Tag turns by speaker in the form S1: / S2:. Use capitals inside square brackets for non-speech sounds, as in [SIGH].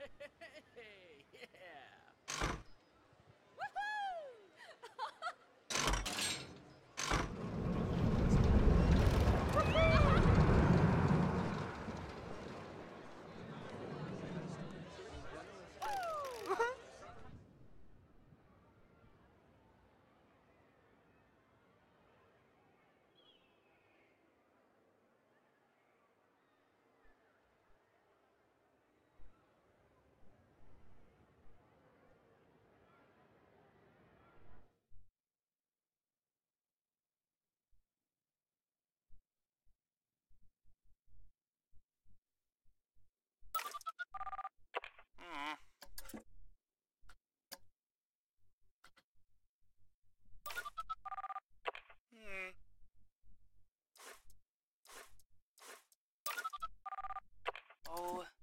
S1: yeah. [LAUGHS]
S2: Hmm. Hmm. Oh.